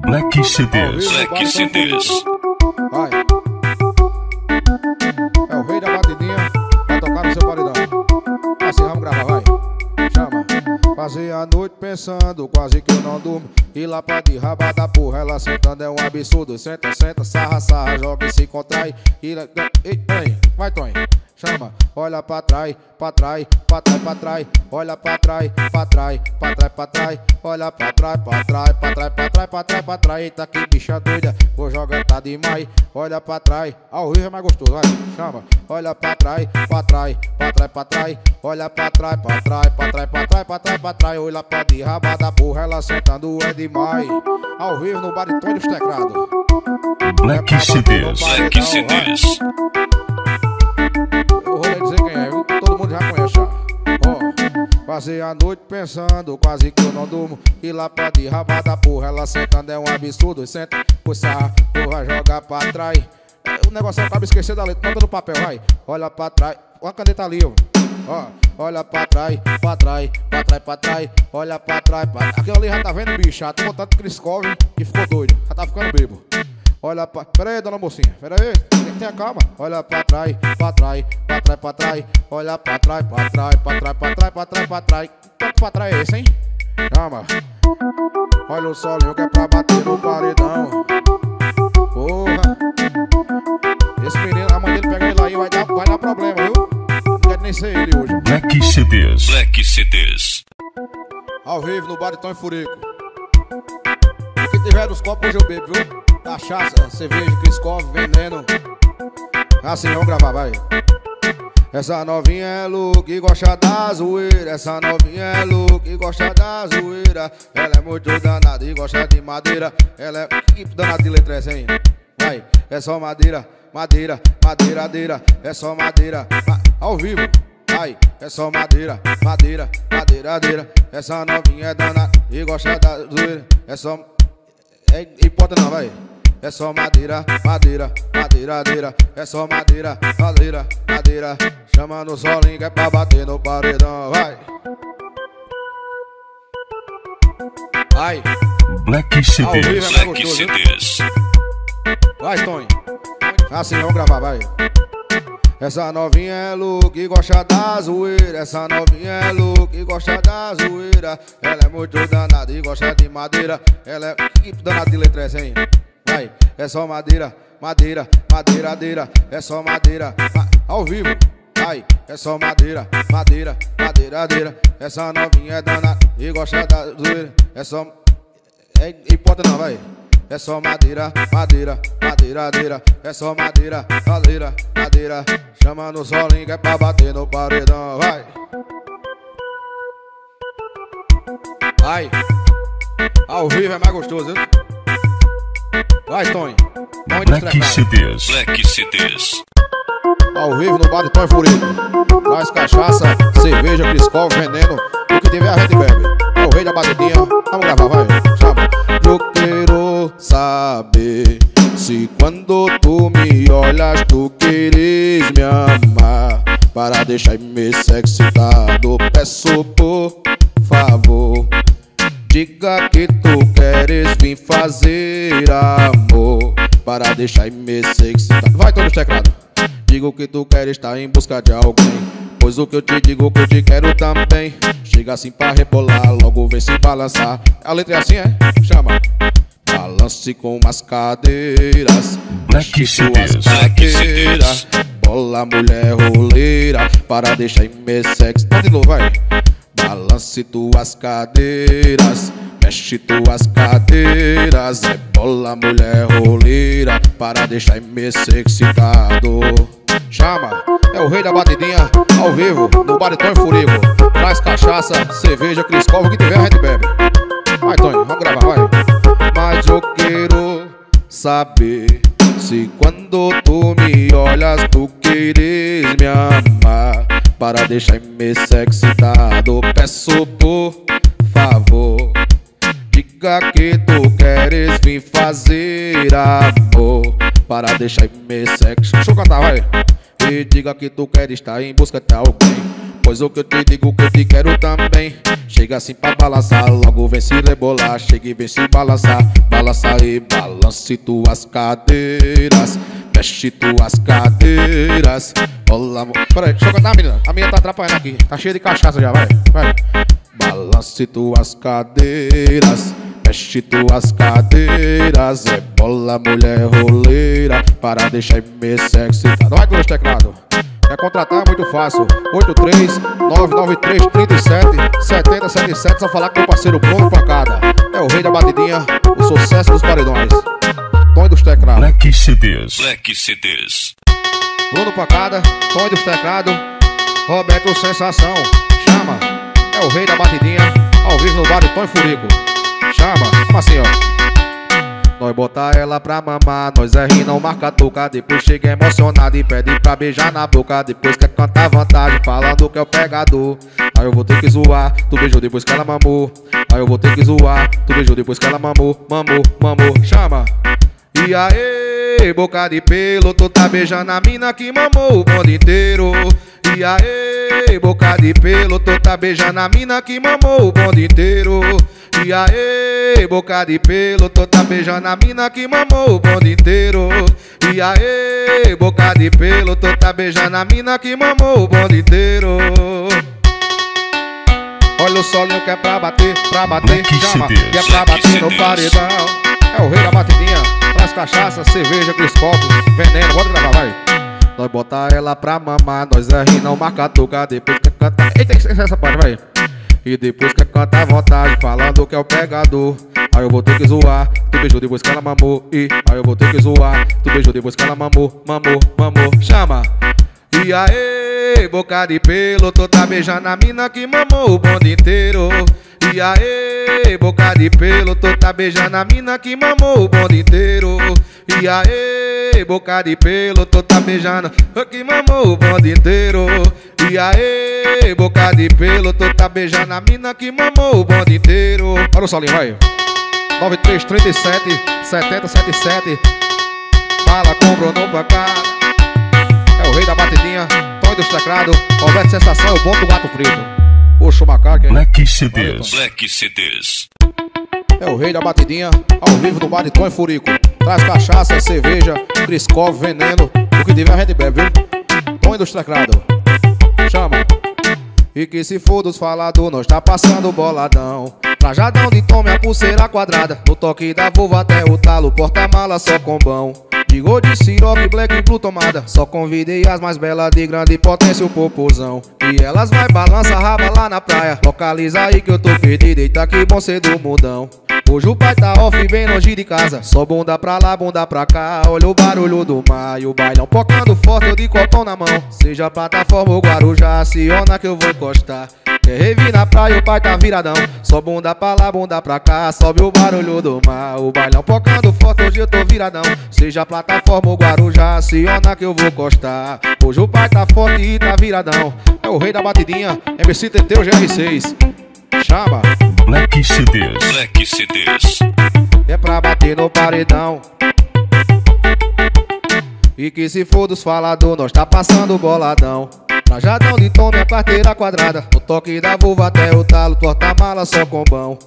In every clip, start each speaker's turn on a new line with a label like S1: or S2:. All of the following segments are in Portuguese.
S1: Black CDs.
S2: Black CDs.
S3: Vai. É o rei da batidinha. Vai tocar no seu paredão. Assim, vamos gravar, vai. Chama. Passei a noite pensando, quase que eu não durmo. E lá pra de rabada, porra, ela sentando é um absurdo. Senta, senta, sarra, sarra, joga e se contrai. E... Ei, peraí, vai, Tony. Chama, olha pra trás, pra trás, pra trás, pra trás, olha pra trás, pra trás, pra trás, pra trás, olha pra trás, pra trás, pra trás, pra trás, pra trás, pra trás, eita que bicha doida, vou jogar tá demais, olha pra trás, ao rio é mais gostoso, vai, chama, olha pra trás, pra trás, pra trás, pra trás, olha pra trás, pra trás, pra trás, pra trás, pra trás, pra trás, olha pra de rabada, porra, ela sentando é demais, ao vivo no baritão dos teclados.
S1: Black CDs.
S2: Black CDs.
S3: Vou lhe dizer quem é? Todo mundo já conhece. Ó, passei a noite pensando, quase que eu não durmo. E lá pra de rabada, porra, ela sentando é um absurdo. Senta, puxa, porra, joga pra trás. É, O negócio acaba esquecendo da letra, nota no papel, vai. Olha pra trás, olha a caneta ali, ó. Ó, olha pra trás, pra trás, pra trás, pra trás, olha pra trás, pra Aquilo ali já tá vendo, bicho, já tomou tanto Criscove e ficou doido, já tá ficando bebo. Olha pra. Pera aí, dona mocinha. Pera aí. Tem- Tenha calma. Olha pra trás, pra trás, pra trás, pra trás. Olha pra trás, pra trás, pra trás, pra trás, pra trás, pra trás. Tanto pra trás é esse, hein? Calma. Olha o solinho que é pra bater no paredão. Porra. Esse menino, a mãe dele pega ele aí, vai dar, vai dar problema, viu? Não quero nem ser ele hoje.
S1: Black CDs.
S2: Black CDs.
S3: Ao vivo no Baritão e Furico. Tiver nos copos eu bebo, viu? Cachaça, cerveja, Criscov, veneno. Assim, vamos gravar, vai. Essa novinha é louca e gosta da zoeira. Essa novinha é louca e gosta da zoeira. Ela é muito danada e gosta de madeira. Ela é. Que danada de letra é essa, hein? Vai, é só madeira, madeira, madeiradeira. É só madeira, ma- ao vivo. Ai, é só madeira, madeira, madeiradeira. Essa novinha é danada e gosta da zoeira. É só. É hipótese não, vai. É só madeira, madeira, madeiradeira. É só madeira, madeira, madeira. Chama no solinho que é pra bater no paredão, vai. Vai,
S1: Black
S3: vivo é
S1: CDs.
S3: mais
S2: Black
S3: gostoso?
S2: CDs.
S3: Vai, Tony. Assim, vamos gravar, vai. Essa novinha é louca e gosta da zoeira. Essa novinha é louca e gosta da zoeira. Ela é muito danada e gosta de madeira. Ela é. Que danada de letra essa, hein? Vai, é só madeira, madeira, madeiradeira. É só madeira, ma- ao vivo. Vai, é só madeira, madeira, madeiradeira. Essa novinha é danada e gosta da zoeira. É só. É hipótese não, vai. É só madeira, madeira, madeiradeira. É só madeira, madeira, madeira. Chama no solinho que é pra bater no paredão, vai. Vai. Ao vivo é mais gostoso, viu? Vai, Tony. De
S1: Black. CDs.
S2: Black CDs.
S3: Ao vivo no Baritão e Furico. Traz cachaça, cerveja, criscol, veneno. O que tiver a gente bebe. O rei da batidinha. Vamos gravar, vai. Chama. Eu quero saber se quando tu me olhas, tu queres me amar. Para deixar me excitado, peço por favor. Diga que tu queres vir fazer amor Para deixar me excitado Vai todos os teclados Digo que tu queres estar em busca de alguém. Pois o que eu te digo que eu te quero também. Chega assim pra rebolar, logo vem se balançar. A letra é assim, é? Chama. Balance com as cadeiras.
S1: Black
S3: Mexe suas
S1: CDs.
S2: Black
S3: cadeiras.
S2: CDs.
S3: Bola, mulher roleira. Para deixar me sexy Tá de novo, vai. Balance tuas cadeiras, mexe tuas cadeiras. É bola, mulher roleira, para deixar me excitado. Chama, é o rei da batidinha, ao vivo, no baritão e furico. Traz cachaça, cerveja, criscol, o que tiver a gente bebe. Vai, Tony, vamos gravar, vai. Mas eu quero saber se quando tu me olhas, tu queres me amar. Para deixar me excitado, peço por favor. Diga que tu queres vir fazer amor Para deixar me sexy Deixa eu cantar, vai Me diga que tu quer estar em busca de alguém. Pois o que eu te digo que eu te quero também. Chega assim pra balançar, logo vem se rebolar. Chega e vem se balançar, balança e balance tuas cadeiras. Mexe tuas cadeiras. Olá, Peraí, deixa eu cantar, menina. A minha tá atrapalhando aqui. Tá cheia de cachaça já, vai. Vai. Balance tuas cadeiras. Mexe tuas cadeiras. É bola, mulher roleira. Para deixar me sexy. Não vai com os teclados. Quer contratar? É muito fácil. 83 993 37 70 77. Só falar com meu parceiro Bruno Pancada. É o rei da batidinha, o sucesso dos paredões. Tony dos teclados.
S1: Black CDs.
S2: Black CDs.
S3: Bruno Pancada, Tony dos teclados. Roberto Sensação. Chama. É o rei da batidinha. Ao vivo no bar de Tony Furico. Chama. Assim, ó? Nós botar ela pra mamar, nós é rir, não marca toca Depois chega emocionado e pede pra beijar na boca. Depois quer cantar vantagem, falando que é o pegador. Aí eu vou ter que zoar, tu beijou depois que ela mamou. Aí eu vou ter que zoar, tu beijou depois que ela mamou Mamou, mamou, chama. E aí, boca de pelo, tu tá beijando a mina que mamou o bonde inteiro. E aí, boca de pelo, tu tá beijando a mina que mamou o bonde inteiro E aí, boca de pelo, tu tá beijando a mina que mamou o bonde inteiro E aí, boca de pelo, tu tá beijando a mina que mamou o bonde inteiro Olha o solinho que é pra bater, pra bater, chama, que é pra bater no paredão. É o rei da batidinha, traz cachaça, cerveja, criscopo, veneno, bora gravar, vai. Nós botar ela pra mamar, nós é rir, não marca toca, depois quer cantar. Eita, esquece essa parte, vai. E depois quer cantar à vontade, falando que é o pegador. Aí eu vou ter que zoar, tu beijou depois que ela mamou. E aí eu vou ter que zoar, tu beijou depois que ela mamou, mamou, mamou. Chama! E aí, boca de pelo, tu tá beijando a mina que mamou o bonde inteiro. E aí, boca de pelo, tu tá beijando a mina que mamou o bonde inteiro. E aí, boca de pelo, tu tá beijando que mamou o bonde inteiro. E aí, boca de pelo, tu tá beijando a mina que mamou o bonde inteiro. Olha o solinho, vai. 9337 7077 Fala com Bruno Pancada é o rei da batidinha, Tony dos teclados, Roberto Sensação o bom do gato preto. O Schumacher
S1: Black CDs.
S2: Black CDs.
S3: é o rei da batidinha, ao vivo no bar de Tony Furico. Traz cachaça, cerveja, Criscov, veneno, o que tiver a gente bebe, viu? Tony dos teclados, chama. E que se for dos falados, nós tá passando boladão. Trajadão de tome a pulseira quadrada. No toque da vulva até o talo, porta-mala só com bão. De sirope, black e blue tomada. Só convidei as mais belas de grande potência, o popozão. E elas vai balança raba lá na praia. Localiza aí que eu tô perdido, eita que bom ser do mudão. Hoje o pai tá off bem longe de casa. Só bunda pra lá, bunda pra cá. Olha o barulho do mar e o bailão pocando forte, eu de copão na mão. Seja plataforma ou guarujá, aciona que eu vou encostar. Quer revi na praia, o pai tá viradão. Só bunda pra lá, bunda pra cá. Sobe o barulho do mar. O bailão pocando forte, hoje eu tô viradão. Seja plataforma ou guarujá, aciona que eu vou encostar. Hoje o pai tá forte e tá viradão. É o rei da batidinha, MC TT, o GR6. Chama.
S1: Black CDs.
S2: Black CDs.
S3: É pra bater no paredão. E que se for dos falador, nós tá passando boladão. Trajadão de tom, minha carteira quadrada. O toque da vulva até o talo, porta-mala só com bão.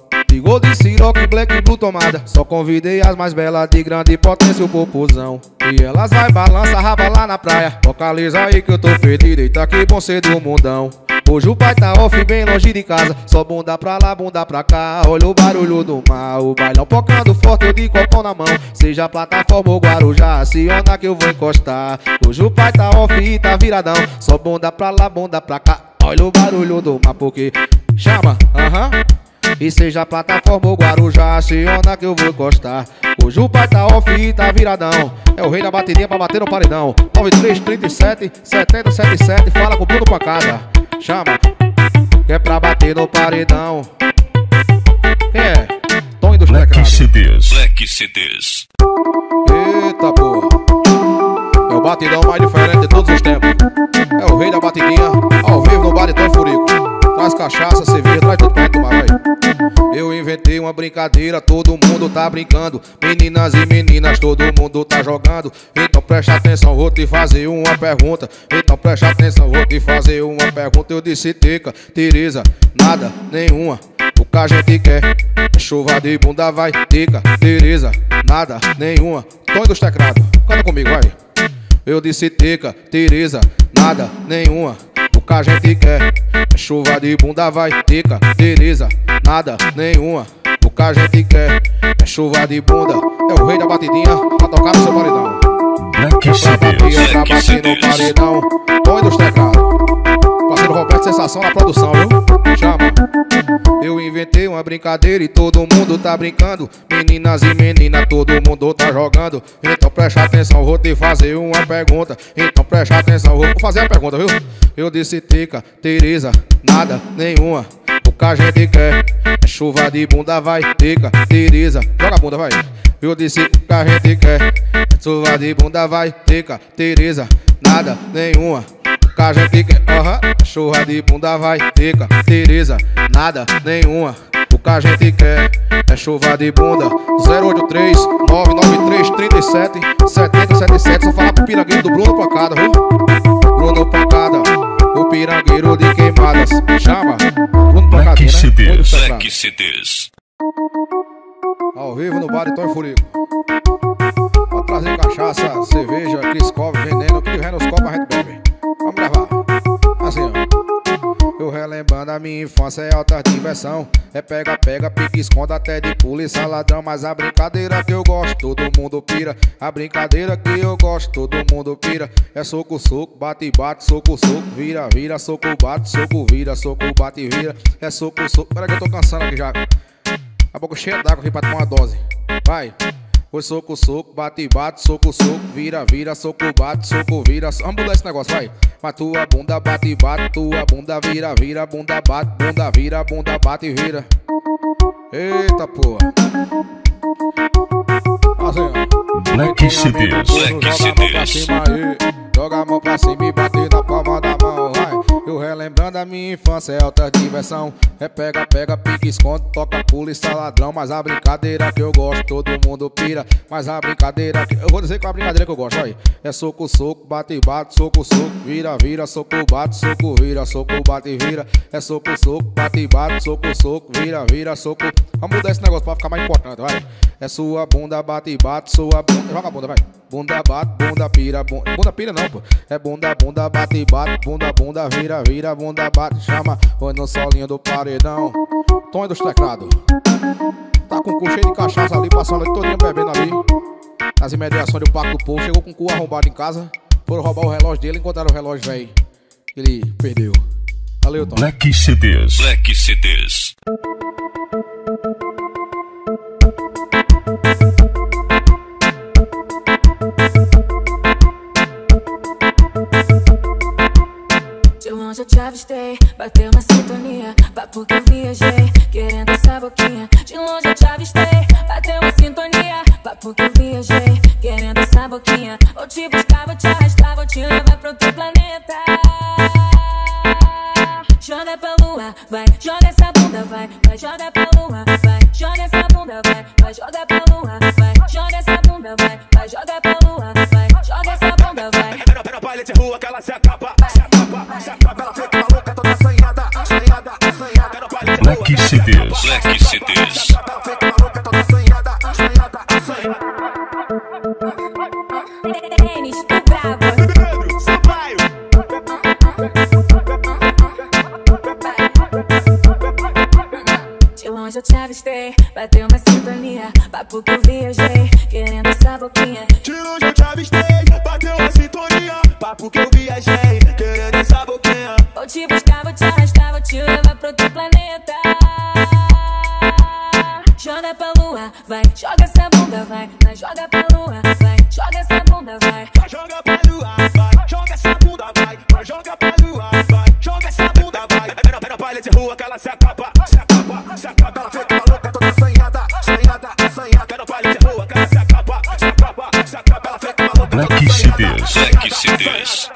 S3: Gold, de siroque, black blue tomada. Só convidei as mais belas de grande potência, o popozão. E elas vai balança raba lá na praia. Localiza aí que eu tô perdido, eita que bom ser do mundão. Hoje o pai tá off bem longe de casa. Só bunda pra lá, bunda pra cá. Olha o barulho do mar O bailão pocando forte, eu de copão na mão. Seja plataforma ou guarujá Aciona que eu vou encostar. Hoje o pai tá off e tá viradão. Só bunda pra lá, bunda pra cá. Olha o barulho do mar porque Chama, aham e seja plataforma ou guarujá, aciona que eu vou encostar. Hoje o pai tá off e tá viradão. É o rei da bateria pra bater no paredão. 9337 7077, fala com o Bruno Pancada. Chama, que é pra bater no paredão. Quem é? Tony dos
S1: Black
S3: teclados.
S1: CDs.
S2: Black CDs.
S3: Eita porra. É o batidão mais diferente de todos os tempos. É o rei da batidinha, ao vivo no bar de Tony Furico. Traz cachaça, cerveja, traz tudo pra tomar, vai. Inventei uma brincadeira, todo mundo tá brincando. Meninas e meninas, todo mundo tá jogando. Então presta atenção, vou te fazer uma pergunta. Então presta atenção, vou te fazer uma pergunta. Eu disse teca, Tereza, nada, nenhuma. O que a gente quer é chuva de bunda, vai. Teca, Tereza, nada, nenhuma. Tony dos teclados, canta comigo, vai. Eu disse teca, Tereza, nada, nenhuma. O que a gente quer é chuva de bunda, vai. Teca, Tereza, nada, nenhuma. O que a gente quer é chuva de bunda. É o rei da batidinha pra tocar no seu paredão.
S1: Black
S3: Pra bater,
S1: CDs.
S3: pra bater no paredão. Põe dos teclados. Roberto, sensação na produção, viu? Chama. Eu inventei uma brincadeira e todo mundo tá brincando. Meninas e meninas, todo mundo tá jogando. Então presta atenção, vou te fazer uma pergunta. Então presta atenção, vou fazer a pergunta, viu? Eu disse Teca, Tereza, nada, nenhuma. O que a gente quer é chuva de bunda, vai. Teca, Tereza, joga a bunda, vai. Eu disse o que a gente quer é chuva de bunda, vai. Teca, Tereza, nada, nenhuma. O que a gente quer, aham, chuva de bunda, vai. Teca, Tereza, nada, nenhuma. O que a gente quer é chuva de bunda. 083 993 37 7077. Só falar pro pirangueiro do Bruno Pancada, viu? Bruno Pancada, o pirangueiro de queimadas. Chama, Bruno Pancada,
S1: Black
S3: né?
S1: CDs.
S2: Black.
S3: Ao vivo no bar de Toy Furico. Pode trazer cachaça, cerveja, Cris Cobre, veneno, o que tiver nos copos a gente bebe. Vamos gravar. Assim, ó. Eu relembrando a minha infância é alta diversão. É pega, pega, pique, esconda até de polícia, ladrão. Mas a brincadeira que eu gosto, todo mundo pira. A brincadeira que eu gosto, todo mundo pira. É soco, soco, bate, bate, soco, soco, vira, vira, soco, bate, soco, vira, soco, bate, vira. É soco, soco. Pera que eu tô cansando aqui já. A boca cheia d'água aqui pra tomar uma dose. Vai. Foi soco, soco, bate, bate, soco, soco, vira, vira, soco, bate, soco, vira. Vamos mudar esse negócio, vai. Mas tua bunda bate, bate, tua bunda vira, vira, bunda bate, bunda vira, bunda bate, vira. Eita porra. Assim.
S1: Black CDs.
S2: Black CDs.
S3: Joga a mão pra cima e bate na palma da. Eu relembrando a minha infância, é alta diversão. É pega, pega, pique, esconde, toca, polícia, ladrão. Mas a brincadeira que eu gosto, todo mundo pira. Mas a brincadeira que. Eu vou dizer qual é a brincadeira que eu gosto, vai. É soco, soco, bate, bate, soco, soco, vira, vira, soco, bate, soco, vira, soco, bate, vira. É soco, soco, bate, bate, soco, soco, vira, vira, soco. Vamos mudar esse negócio pra ficar mais importante, vai. É sua bunda, bate, bate, sua bunda. Joga a bunda, vai. Bunda, bate, bunda, pira, bunda. Bunda, pira não, pô. É bunda, bunda, bate, bate, bunda, bunda, vira, vira, bunda, bate, chama. Foi no solinho do paredão. Tom dos teclados. Tá com o cu cheio de cachaça ali, passando ali todinho bebendo ali. Nas imediações do Parque do Povo. Chegou com o cu arrombado em casa. Foram roubar o relógio dele, encontraram o relógio, velho. Ele perdeu. Valeu, Tom.
S1: Black CDs.
S2: Black CDs.
S4: Te avistei, bateu uma sintonia. Papo que eu viajei, querendo essa boquinha. De longe eu te avistei, bateu uma sintonia. Papo que eu viajei, querendo essa boquinha. Brabo.
S5: Pedro, Sampaio.
S4: De longe eu te avistei, bateu uma sintonia. Papo que eu viajei, querendo essa boquinha.
S5: De longe eu te avistei, bateu a sintonia. Papo que eu viajei, querendo essa boquinha.
S4: Vou te buscar, vou te arrastar, vou te levar pro outro planeta. Joga pra lua, vai, joga essa bunda, vai, vai, joga pra lua, vai, joga essa bunda, vai.
S5: Vai, joga pra lua, vai, joga essa bunda, vai, vai, joga pra lua, vai, joga essa bunda, vai. Era, era baile de rua que ela se acaba, se acaba, se acaba. Ela fica maluca, toda assanhada, assanhada, assanhada. Era baile de rua que ela se acaba, se acaba, se acaba. Ela fica maluca, toda
S1: Black
S5: assanhada,
S1: CDs.
S2: Black CDs.